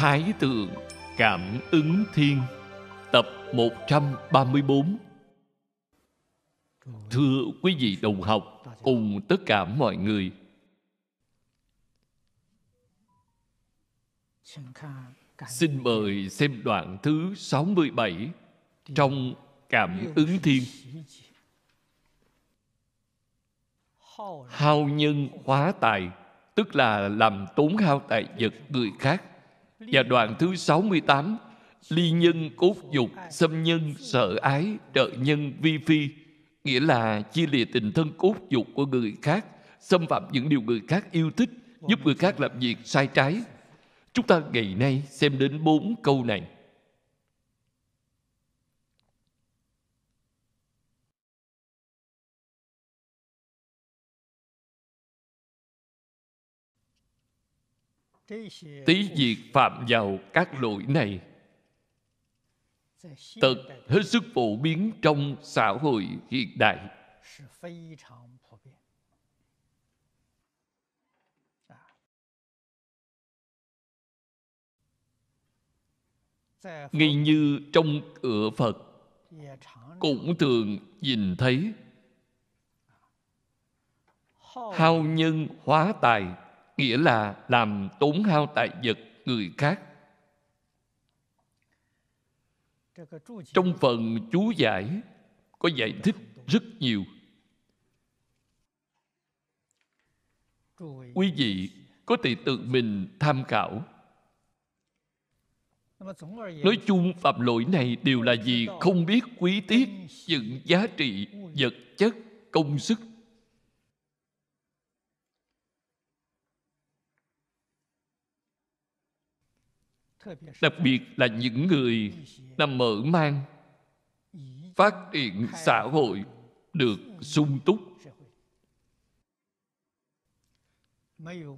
Thái Tượng Cảm ứng Thiên, Tập 134 Thưa quý vị đồng học, cùng tất cả mọi người. Xin mời xem đoạn thứ 67 trong Cảm ứng Thiên. Hao nhân hóa tài, Tức là làm tốn hao tài vật người khác. Và đoạn thứ 68 Ly nhân cốt dục, Xâm nhân sợ ái, Trợ nhân vi phi, Nghĩa là chia lìa tình thân cốt dục của người khác, Xâm phạm những điều người khác yêu thích, Giúp người khác làm việc sai trái. Chúng ta ngày nay xem đến bốn câu này. Tí diệt phạm vào các lỗi này. Thật hết sức phổ biến trong xã hội hiện đại. Ngay như trong cửa phật cũng thường nhìn thấy. Hao nhân hóa tài nghĩa là làm tốn hao tài vật người khác. Trong phần chú giải có giải thích rất nhiều. Quý vị có thể tự mình tham khảo. Nói chung phạm lỗi này đều là gì không biết quý tiết, những giá trị vật chất, công sức. Đặc biệt là những người nằm mở mang, phát triển xã hội được sung túc.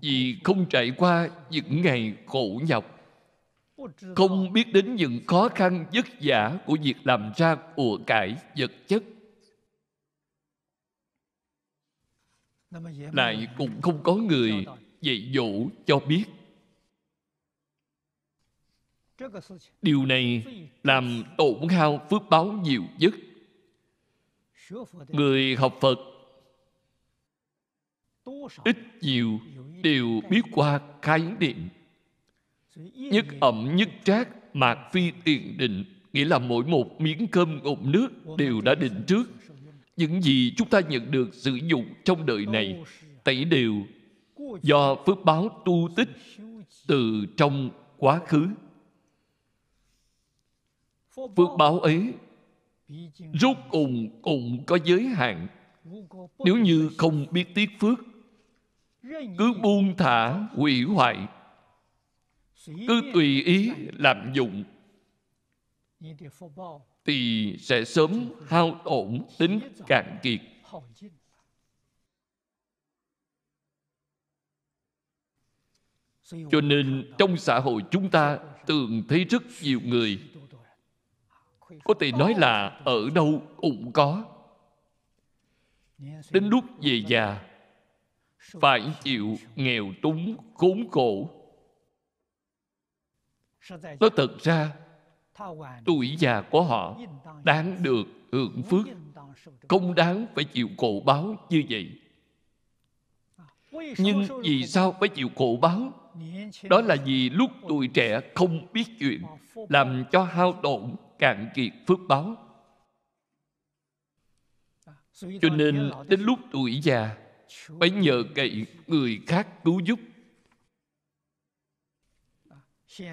Vì không trải qua những ngày khổ nhọc, không biết đến những khó khăn vất vả của việc làm ra của cải vật chất, lại cũng không có người dạy dỗ cho biết điều này làm tổn hao phước báo nhiều nhất. Người học phật ít nhiều đều biết qua khái niệm. Nhất ẩm nhất trác mạc phi tiền định nghĩa là mỗi một miếng cơm ngụm nước đều đã định trước. những gì chúng ta nhận được sử dụng trong đời này tẩy đều do phước báo tu tích từ trong quá khứ phước báo ấy, rốt cùng cũng có giới hạn. Nếu như không biết tiếc phước, cứ buông thả hủy hoại, cứ tùy ý làm dụng, thì sẽ sớm hao tổn tính cạn kiệt. Cho nên trong xã hội chúng ta thường thấy rất nhiều người có thể nói là ở đâu cũng có. Đến lúc về già, phải chịu nghèo túng khốn khổ. Nó thật ra, tuổi già của họ đáng được hưởng phước, không đáng phải chịu khổ báo như vậy. Nhưng vì sao phải chịu khổ báo? Đó là vì lúc tuổi trẻ không biết chuyện, làm cho hao tổn cạn kiệt phước báo. Cho nên đến lúc tuổi già, phải nhờ cậy người khác cứu giúp.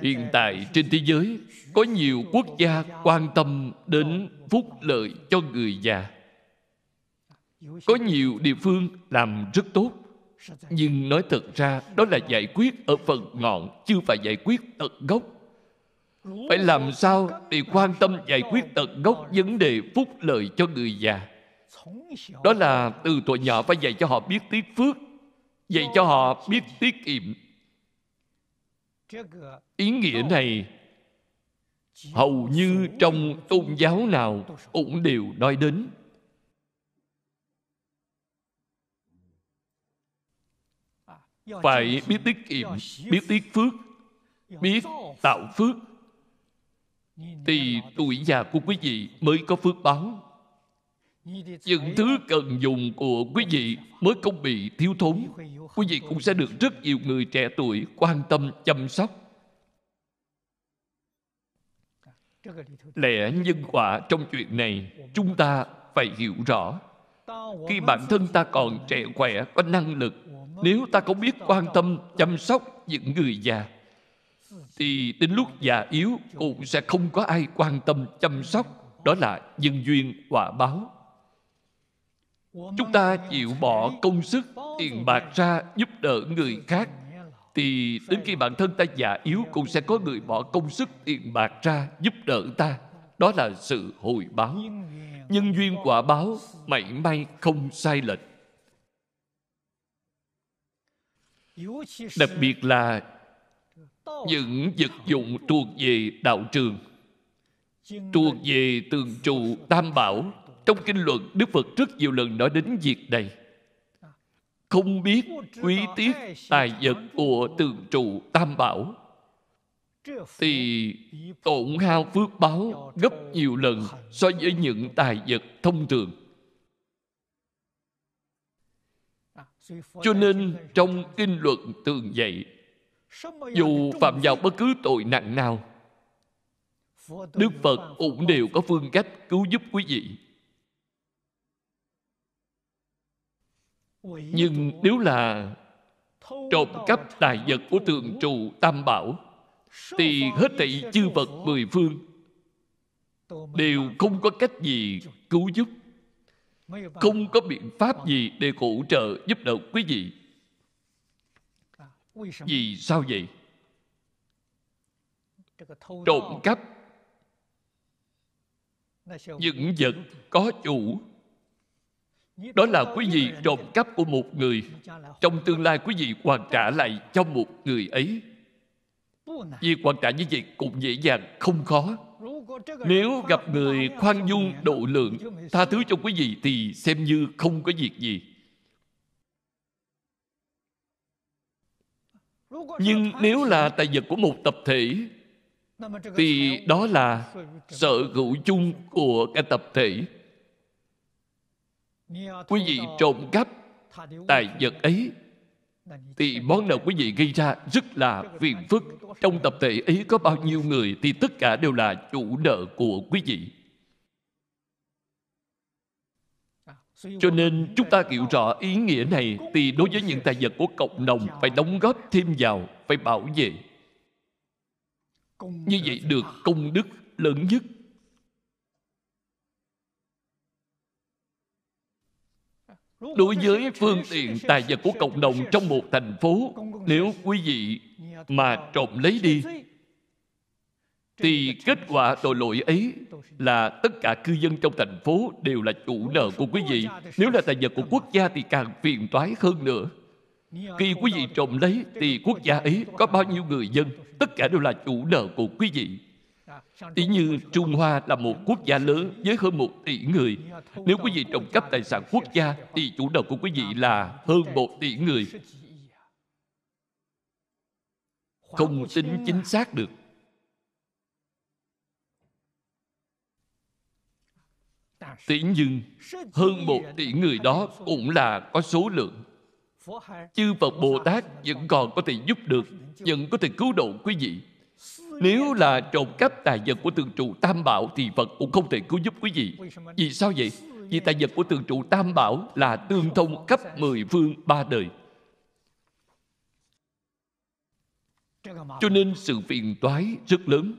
Hiện tại trên thế giới, có nhiều quốc gia quan tâm đến phúc lợi cho người già. Có nhiều địa phương làm rất tốt, nhưng nói thật ra, đó là giải quyết ở phần ngọn, chưa phải giải quyết tận gốc phải làm sao để quan tâm giải quyết tận gốc vấn đề phúc lợi cho người già? Đó là từ tuổi nhỏ phải dạy cho họ biết tiết phước, dạy cho họ biết tiết kiệm. Ý nghĩa này hầu như trong tôn giáo nào cũng đều nói đến. Phải biết tiết kiệm, biết tiết phước, biết tạo phước thì tuổi già của quý vị mới có phước báo. Những thứ cần dùng của quý vị mới không bị thiếu thốn. Quý vị cũng sẽ được rất nhiều người trẻ tuổi quan tâm, chăm sóc. Lẽ nhân quả trong chuyện này, chúng ta phải hiểu rõ. Khi bản thân ta còn trẻ khỏe, có năng lực, nếu ta không biết quan tâm, chăm sóc những người già thì đến lúc già yếu cũng sẽ không có ai quan tâm chăm sóc, đó là nhân duyên quả báo. Chúng ta chịu bỏ công sức, tiền bạc ra giúp đỡ người khác. Thì đến khi bản thân ta già yếu cũng sẽ có người bỏ công sức, tiền bạc ra giúp đỡ ta. Đó là sự hồi báo. Nhân duyên quả báo mảy may không sai lệch. Đặc biệt là những vật dụng thuộc về đạo trường thuộc về tường trụ tam bảo. Trong kinh luận đức phật rất nhiều lần nói đến việc này. Không biết quý tiếc tài vật của tường trụ tam bảo thì tổn hao phước báo gấp nhiều lần so với những tài vật thông thường. Cho nên trong kinh luận tường dạy dù phạm vào bất cứ tội nặng nào đức phật cũng đều có phương cách cứu giúp quý vị. Nhưng nếu là trộm cắp tài vật của tượng trụ tam bảo thì hết thảy chư vật mười phương đều không có cách gì cứu giúp không có biện pháp gì để hỗ trợ giúp đỡ quý vị vì sao vậy? trộm cắp những vật có chủ. Đó là quý vị trộm cắp của một người. Trong tương lai quý vị hoàn trả lại cho một người ấy. Việc hoàn trả như vậy cũng dễ dàng không khó. Nếu gặp người khoan dung độ lượng tha thứ cho quý vị thì xem như không có việc gì nhưng nếu là tài vật của một tập thể thì đó là sở hữu chung của cả tập thể. Quý vị trộm cắp tài vật ấy thì món nợ quý vị gây ra rất là phiền phức. Trong tập thể ấy có bao nhiêu người thì tất cả đều là chủ nợ của quý vị cho nên chúng ta hiểu rõ ý nghĩa này thì đối với những tài vật của cộng đồng phải đóng góp thêm vào phải bảo vệ. Như vậy được công đức lớn nhất. Đối với phương tiện tài vật của cộng đồng trong một thành phố nếu quý vị mà trộm lấy đi thì kết quả tội lỗi ấy là tất cả cư dân trong thành phố đều là chủ nợ của quý vị nếu là tài vật của quốc gia thì càng phiền toái hơn nữa khi quý vị trộm lấy thì quốc gia ấy có bao nhiêu người dân, tất cả đều là chủ nợ của quý vị Ý như Trung Hoa là một quốc gia lớn với hơn một tỷ người. Nếu quý vị trộm cắp tài sản quốc gia thì chủ nợ của quý vị là hơn một tỷ người. Không tính chính xác được. Thế nhưng hơn một tỷ người đó cũng là có số lượng. Chư Phật Bồ Tát vẫn còn có thể giúp được, vẫn có thể cứu độ quý vị. Nếu là trộm cắp tài vật của tượng trụ Tam Bảo thì Phật cũng không thể cứu giúp quý vị. Vì sao vậy? Vì tài vật của tượng trụ Tam Bảo là tương thông khắp mười phương ba đời. Cho nên sự phiền toái rất lớn.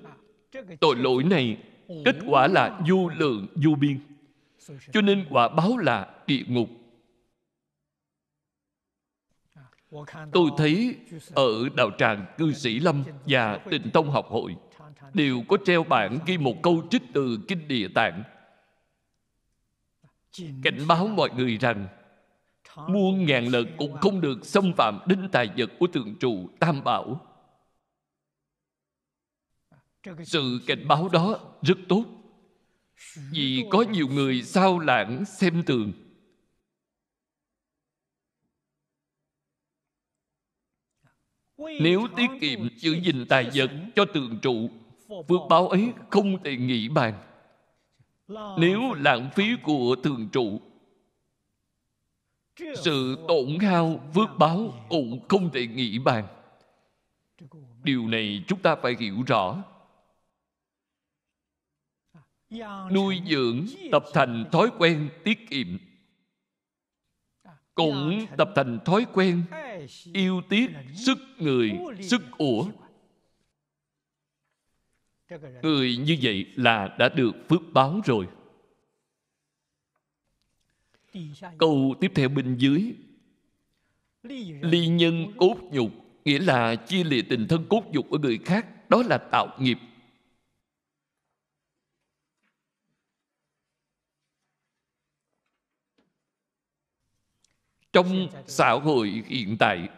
Tội lỗi này kết quả là vô lượng vô biên. Cho nên quả báo là địa ngục. Tôi thấy ở đạo tràng cư sĩ Lâm và Tịnh Tông học hội đều có treo bảng ghi một câu trích từ Kinh Địa Tạng cảnh báo mọi người rằng muôn ngàn lần cũng không được xâm phạm đến tài vật của thượng trụ Tam Bảo. Sự cảnh báo đó rất tốt vì có nhiều người sao lãng xem tường. Nếu tiết kiệm giữ gìn tài vật cho tường trụ, phước báo ấy không thể nghĩ bàn. Nếu lãng phí của tường trụ, sự tổn hao phước báo cũng không thể nghĩ bàn. Điều này chúng ta phải hiểu rõ nuôi dưỡng, tập thành thói quen, tiết kiệm. Cũng tập thành thói quen, yêu tiết sức người, sức của. Người như vậy là đã được phước báo rồi. Câu tiếp theo bên dưới. Ly nhân cốt nhục, nghĩa là chia lìa tình thân cốt nhục ở người khác, đó là tạo nghiệp. Trong xã hội hiện tại.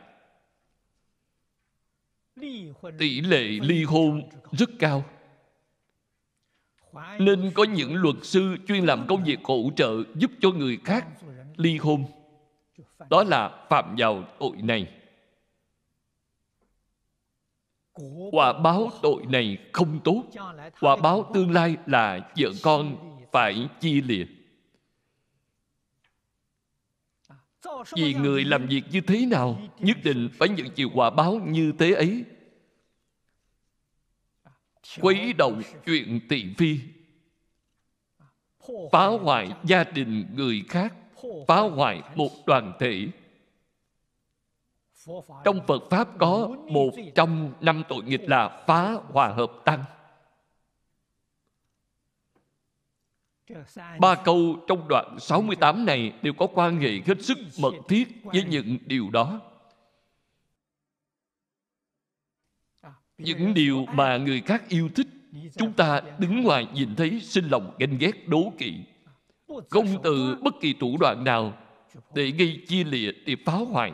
Tỷ lệ ly hôn rất cao. Nên có những luật sư chuyên làm công việc hỗ trợ giúp cho người khác ly hôn. Đó là phạm vào tội này. Quả báo tội này không tốt. Quả báo tương lai là vợ con phải chia liệt vì người làm việc như thế nào, nhất định phải nhận chịu quả báo như thế ấy. Quấy động chuyện tị phi. Phá hoại gia đình người khác, phá hoại một đoàn thể. Trong Phật Pháp có một trong năm tội nghịch là phá hòa hợp tăng. Ba câu trong đoạn 68 này đều có quan hệ hết sức mật thiết với những điều đó. Những điều mà người khác yêu thích, chúng ta đứng ngoài nhìn thấy sinh lòng ganh ghét đố kỵ. Không từ bất kỳ thủ đoạn nào để gây chia lìa để phá hoại,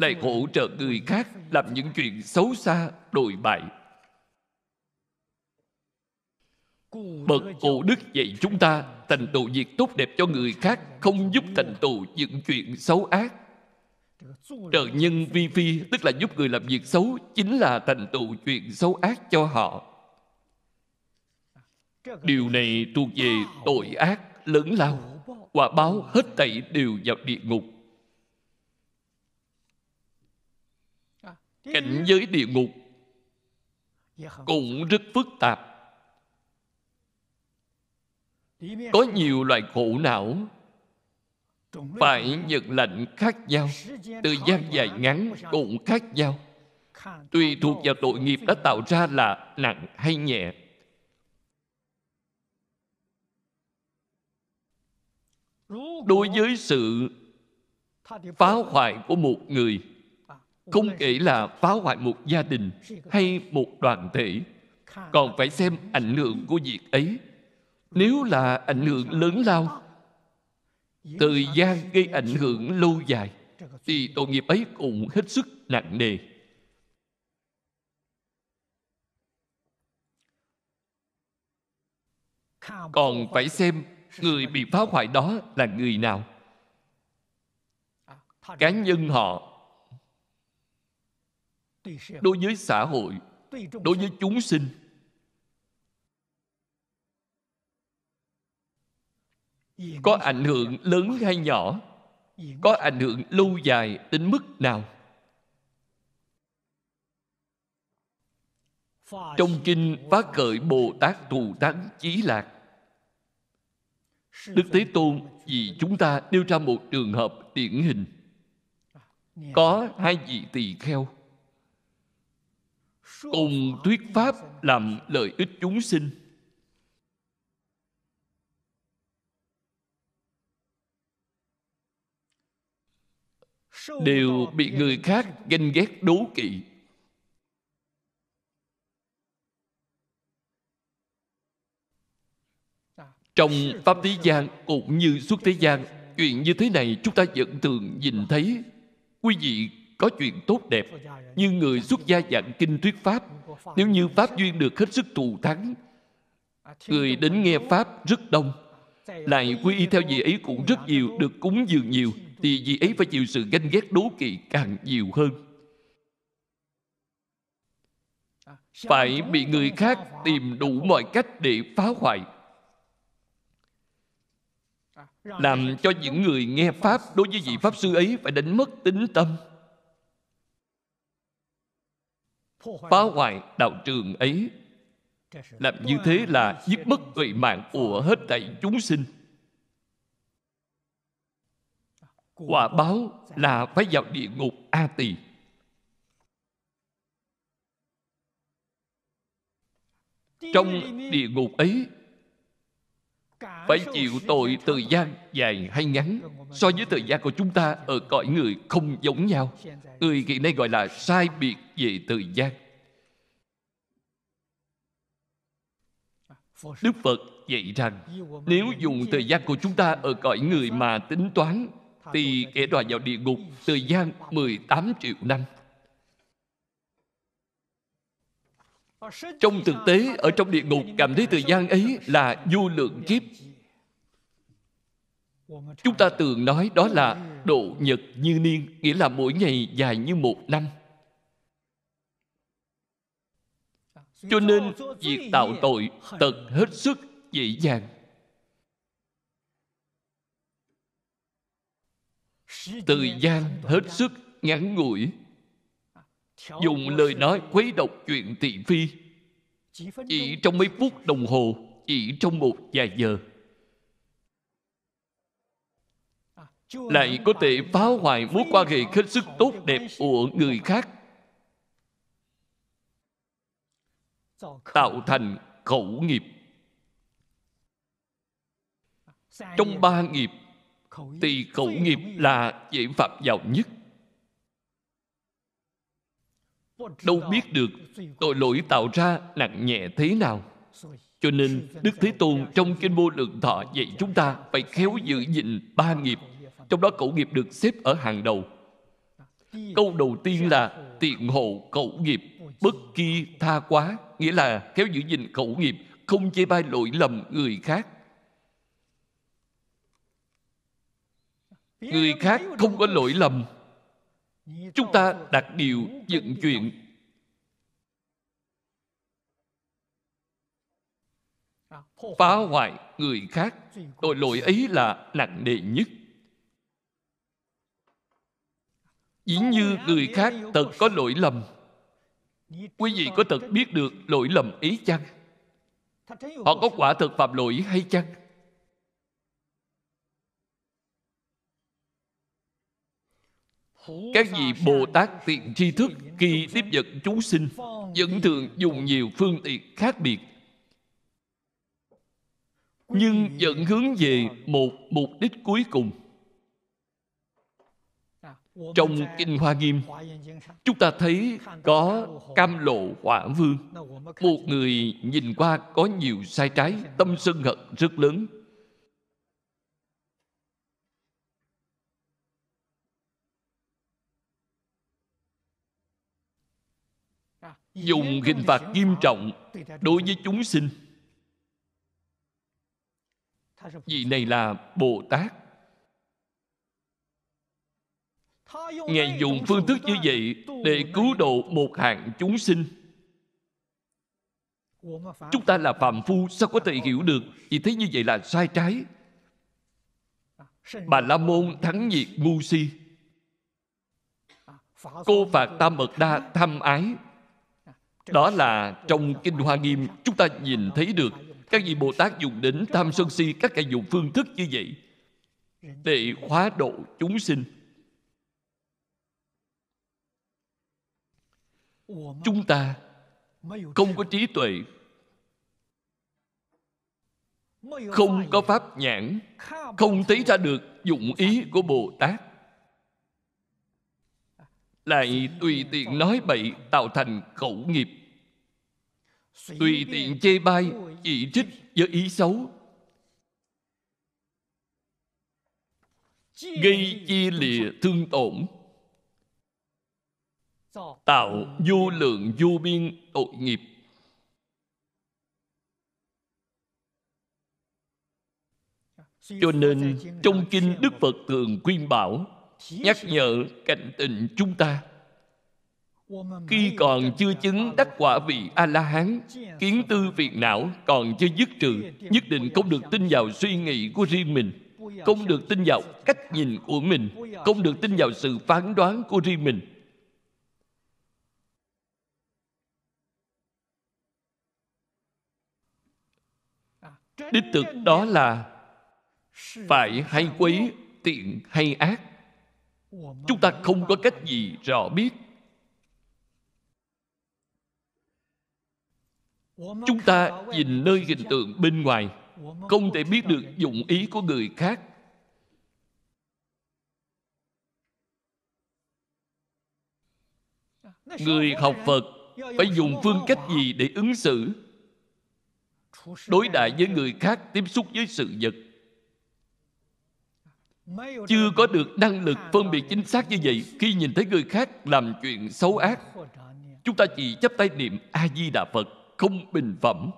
lại hỗ trợ người khác làm những chuyện xấu xa, đồi bại. Bậc cổ đức dạy chúng ta thành tựu việc tốt đẹp cho người khác, không giúp thành tựu những chuyện xấu ác. Trợ nhân vi phi, tức là giúp người làm việc xấu, chính là thành tựu chuyện xấu ác cho họ. Điều này thuộc về tội ác, lớn lao, quả báo hết thảy đều vào địa ngục. Cảnh giới địa ngục cũng rất phức tạp có nhiều loại khổ não phải nhận lệnh khác nhau thời gian dài ngắn cũng khác nhau. Tùy thuộc vào tội nghiệp đã tạo ra là nặng hay nhẹ. Đối với sự phá hoại của một người không kể là phá hoại một gia đình hay một đoàn thể còn phải xem ảnh hưởng của việc ấy nếu là ảnh hưởng lớn lao, thời gian gây ảnh hưởng lâu dài, thì tội nghiệp ấy cũng hết sức nặng nề. Còn phải xem người bị phá hoại đó là người nào. Cá nhân họ, đối với xã hội, đối với chúng sinh có ảnh hưởng lớn hay nhỏ? Có ảnh hưởng lâu dài đến mức nào? Trong kinh phát khởi bồ tát thù thắng chí lạc, đức thế tôn vì chúng ta nêu ra một trường hợp điển hình. Có hai vị tỳ kheo cùng thuyết pháp làm lợi ích chúng sinh. Đều bị người khác ganh ghét đố kỵ. Trong pháp thế gian cũng như suốt thế gian chuyện như thế này chúng ta vẫn thường nhìn thấy. Quý vị có chuyện tốt đẹp như người xuất gia giảng kinh thuyết pháp. Nếu như pháp duyên được hết sức thù thắng người đến nghe pháp rất đông. Lại quy y theo vị ấy cũng rất nhiều được cúng dường nhiều thì vị ấy phải chịu sự ganh ghét đố kỵ càng nhiều hơn. Phải bị người khác tìm đủ mọi cách để phá hoại. Làm cho những người nghe pháp đối với vị pháp sư ấy phải đánh mất tính tâm. Phá hoại đạo trường ấy. Làm như thế là giết mất tuệ mạng của hết thảy chúng sinh. Quả báo là phải vào địa ngục a tỳ. Trong địa ngục ấy phải chịu tội thời gian dài hay ngắn so với thời gian của chúng ta ở cõi người không giống nhau. Người hiện nay gọi là sai biệt về thời gian. Đức phật dạy rằng nếu dùng thời gian của chúng ta ở cõi người mà tính toán thì kẻ đọa vào địa ngục thời gian 18 triệu năm. Trong thực tế, ở trong địa ngục, cảm thấy thời gian ấy là vô lượng kiếp. Chúng ta thường nói đó là độ nhật như niên, nghĩa là mỗi ngày dài như một năm. Cho nên, việc tạo tội thật hết sức dễ dàng. Thời gian hết sức ngắn ngủi. Dùng lời nói quấy độc chuyện thị phi. Chỉ trong mấy phút đồng hồ, chỉ trong một vài giờ. Lại có thể phá hoại mối quan hệ hết sức tốt đẹp của người khác. Tạo thành khẩu nghiệp. Trong ba nghiệp thì khẩu nghiệp là dễ phạm vào nhất. Đâu biết được tội lỗi tạo ra nặng nhẹ thế nào. Cho nên đức thế tôn trong kinh vô lượng thọ dạy chúng ta phải khéo giữ gìn ba nghiệp trong đó khẩu nghiệp được xếp ở hàng đầu. Câu đầu tiên là tiện hộ khẩu nghiệp bất kỳ tha quá nghĩa là khéo giữ gìn khẩu nghiệp không chê bai lỗi lầm người khác người khác không có lỗi lầm. Chúng ta đặt điều dựng chuyện. Phá hoại người khác, tội lỗi ấy là nặng nề nhất. Dĩ như người khác thật có lỗi lầm. Quý vị có thật biết được lỗi lầm ấy chăng? Họ có quả thật phạm lỗi hay chăng? Các vị bồ tát tiện tri thức khi tiếp dẫn chúng sinh vẫn thường dùng nhiều phương tiện khác biệt. Nhưng vẫn hướng về một mục đích cuối cùng. Trong kinh hoa nghiêm, chúng ta thấy có cam lộ hỏa vương, một người nhìn qua có nhiều sai trái, tâm sân hận rất lớn. Dùng hình phạt nghiêm trọng đối với chúng sinh. Vị này là bồ tát. Ngài dùng phương thức như vậy để cứu độ một hạng chúng sinh. Chúng ta là phàm phu, sao có thể hiểu được? Vì thấy như vậy là sai trái. Bà la môn thắng nhiệt ngu si. Cô phạt tam mật đa tham ái đó là trong kinh hoa nghiêm, chúng ta nhìn thấy được các vị bồ tát dùng đến tam sân si, các cái dùng phương thức như vậy để hóa độ chúng sinh. Chúng ta không có trí tuệ, không có pháp nhãn, không thấy ra được dụng ý của bồ tát lại tùy tiện nói bậy tạo thành khẩu nghiệp. Tùy tiện chê bai, chỉ trích với ý xấu. Gây chia lìa thương tổn. Tạo vô lượng vô biên tội nghiệp. Cho nên trong kinh đức phật thường khuyên bảo nhắc nhở cảnh tình chúng ta. khi còn chưa chứng đắc quả vị a la hán kiến tư phiền não còn chưa dứt trừ nhất định không được tin vào suy nghĩ của riêng mình không được tin vào cách nhìn của mình không được tin vào sự phán đoán của riêng mình. Đích thực đó là phải hay quấy tiện hay ác chúng ta không có cách gì rõ biết. Chúng ta nhìn nơi hình tượng bên ngoài không thể biết được dụng ý của người khác. Người học phật phải dùng phương cách gì để ứng xử? Đối đại với người khác tiếp xúc với sự vật chưa có được năng lực phân biệt chính xác như vậy, khi nhìn thấy người khác làm chuyện xấu ác, chúng ta chỉ chấp tay niệm a di đà phật, không bình phẩm.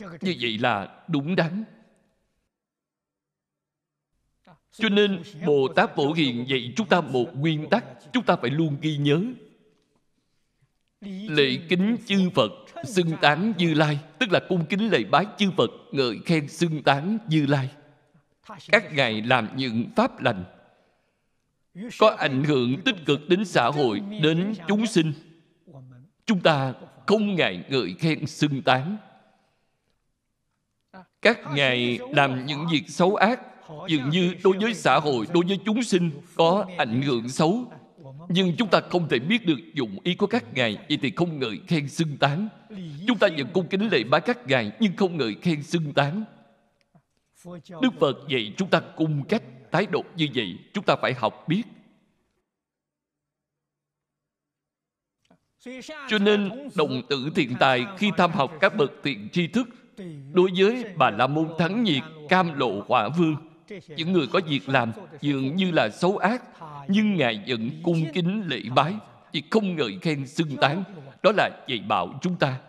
Như vậy là đúng đắn. Cho nên bồ tát phổ hiền dạy chúng ta một nguyên tắc, chúng ta phải luôn ghi nhớ lễ kính chư phật, xưng tán như lai, tức là cung kính lễ bái chư phật, ngợi khen xưng tán như lai. Các ngài làm những pháp lành, có ảnh hưởng tích cực đến xã hội, đến chúng sinh. Chúng ta không ngại ngợi khen xưng tán. Các ngài làm những việc xấu ác, dường như đối với xã hội, đối với chúng sinh có ảnh hưởng xấu nhưng chúng ta không thể biết được dụng ý của các ngài vậy thì không ngợi khen xưng tán. Chúng ta vẫn cung kính lễ bái các ngài, nhưng không ngợi khen xưng tán. Đức phật dạy chúng ta cung cách, thái độ như vậy, chúng ta phải học biết. Cho nên, đồng tử thiện tài khi tham học các bậc thiện tri thức, đối với bà la môn thắng nhiệt, cam lộ hỏa vương những người có việc làm dường như là xấu ác, nhưng ngài vẫn cung kính lễ bái, chỉ không ngợi khen xưng tán. Đó là dạy bảo chúng ta.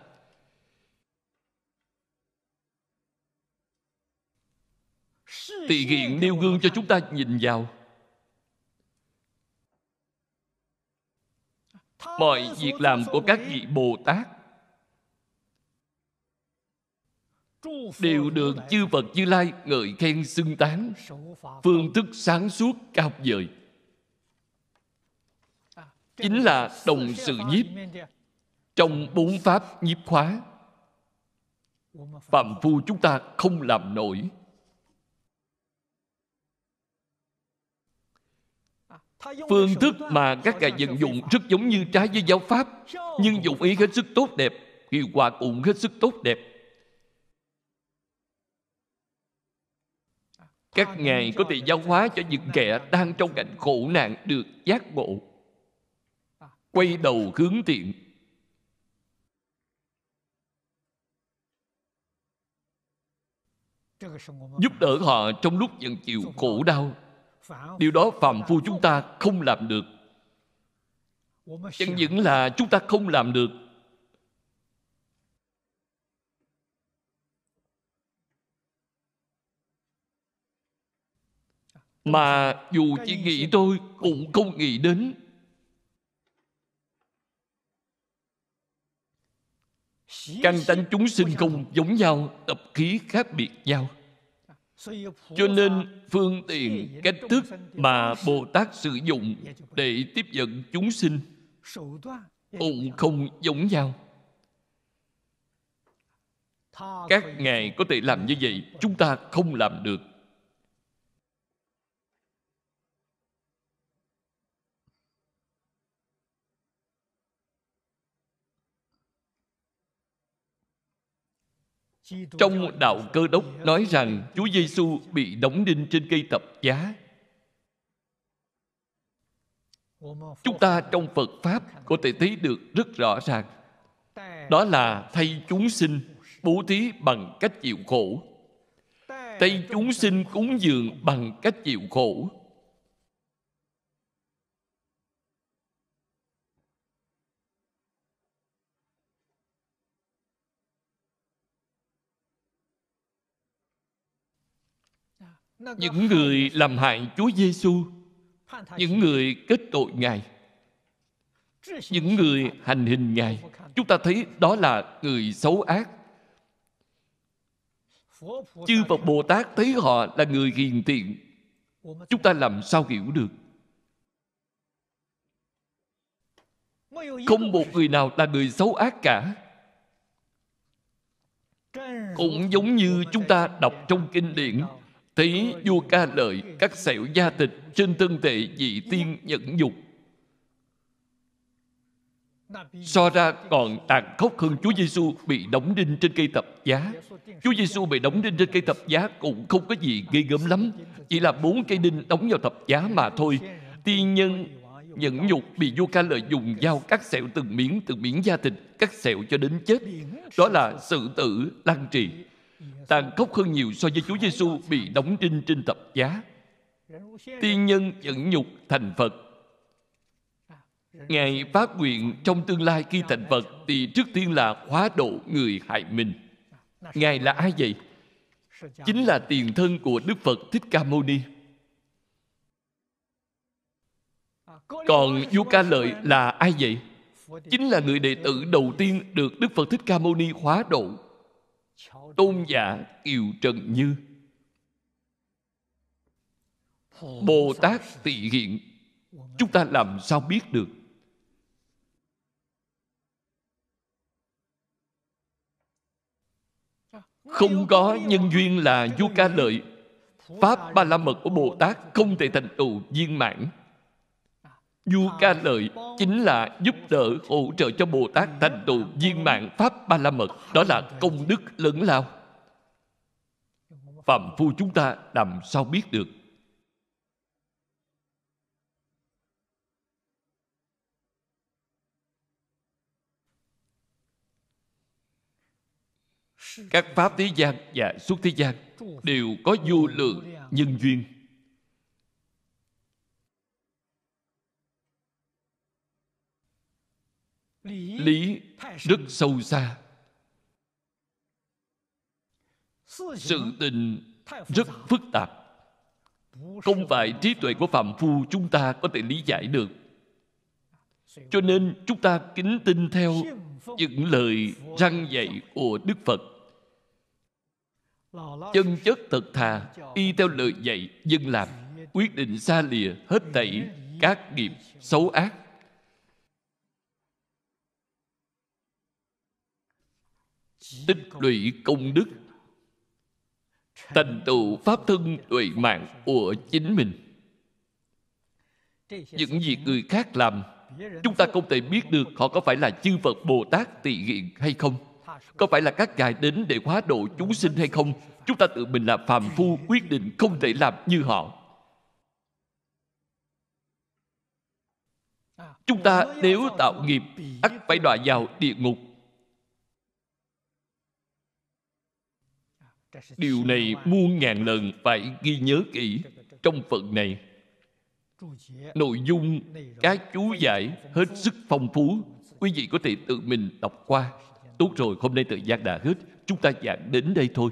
Tỳ hiện nêu gương cho chúng ta nhìn vào. Mọi việc làm của các vị bồ tát đều được chư phật như lai ngợi khen xưng tán. Phương thức sáng suốt cao vời. Chính là đồng sự nhiếp. Trong bốn pháp nhiếp khóa, phạm phu chúng ta không làm nổi. Phương thức mà các ngài vận dụng rất giống như trái với giáo pháp, nhưng dụng ý hết sức tốt đẹp, hiệu quả cũng hết sức tốt đẹp. Các ngài có thể giáo hóa cho những kẻ đang trong cảnh khổ nạn được giác ngộ. Quay đầu hướng thiện. Giúp đỡ họ trong lúc nhận chịu khổ đau. Điều đó phàm phu chúng ta không làm được. Chẳng những là chúng ta không làm được mà dù chỉ nghĩ tôi cũng không nghĩ đến. Căn tánh chúng sinh không giống nhau tập khí khác biệt nhau. Cho nên phương tiện cách thức mà bồ tát sử dụng để tiếp dẫn chúng sinh cũng không giống nhau. Các ngài có thể làm như vậy chúng ta không làm được Trong đạo cơ đốc nói rằng Chúa Giêsu bị đóng đinh trên cây thập giá. Chúng ta trong Phật Pháp có thể thấy được rất rõ ràng. Đó là thay chúng sinh bố thí bằng cách chịu khổ. Thay chúng sinh cúng dường bằng cách chịu khổ. Những người làm hại Chúa Giêsu những người kết tội ngài những người hành hình ngài. Chúng ta thấy đó là người xấu ác. Chư phật bồ tát thấy họ là người hiền thiện chúng ta làm sao hiểu được? Không một người nào là người xấu ác cả. Cũng giống như chúng ta đọc trong kinh điển thấy vua ca lợi cắt sẹo da thịt trên thân thể vị tiên nhẫn dục so ra còn tàn khốc hơn Chúa Giêsu bị đóng đinh trên cây thập giá. Chúa Giêsu bị đóng đinh trên cây thập giá cũng không có gì ghê gớm lắm, chỉ là bốn cây đinh đóng vào thập giá mà thôi. Tiên nhân nhẫn nhục bị vua ca lợi dùng dao cắt sẹo từng miếng từng miếng da thịt cắt sẹo cho đến chết đó là sự tử lăng trì tàn khốc hơn nhiều so với Chúa Giêsu bị đóng đinh trên thập giá tiên nhân nhẫn nhục thành Phật Ngài phát nguyện trong tương lai khi thành Phật thì trước tiên là hóa độ người hại mình. Ngài là ai vậy? Chính là tiền thân của Đức Phật Thích Ca Mâu Ni. Còn vua Ca Lợi là ai vậy? Chính là người đệ tử đầu tiên được Đức Phật Thích Ca Mâu Ni hóa độ. Tôn giả Kiều Trần Như. Bồ Tát tỳ hiện. Chúng ta làm sao biết được? Không có nhân duyên là vua ca lợi. Pháp ba la mật của bồ tát không thể thành tựu viên mãn vua ca lợi chính là giúp đỡ hỗ trợ cho bồ tát thành tựu viên mạng pháp ba la mật, đó là công đức lớn lao. Phạm phu chúng ta làm sao biết được? Các pháp thế gian và xuất thế gian đều có vô lượng nhân duyên. Lý rất sâu xa. Sự tình rất phức tạp. Không phải trí tuệ của phạm phu chúng ta có thể lý giải được. Cho nên chúng ta kính tin theo những lời răng dạy của đức phật. Chân chất thật thà y theo lời dạy dân làm quyết định xa lìa hết thảy các nghiệp xấu ác tích lũy công đức. Thành tựu pháp thân tuệ mạng của chính mình. Những việc người khác làm, chúng ta không thể biết được họ có phải là chư phật bồ tát tỳ hiện hay không. Có phải là các ngài đến để hóa độ chúng sinh hay không? Chúng ta tự mình là phàm phu quyết định không thể làm như họ. Chúng ta nếu tạo nghiệp, ắt phải đọa vào địa ngục. Điều này muôn ngàn lần phải ghi nhớ kỹ trong phần này. Nội dung, các chú giải hết sức phong phú, quý vị có thể tự mình đọc qua. Tốt rồi, hôm nay thời gian đã hết, chúng ta giảng đến đây thôi.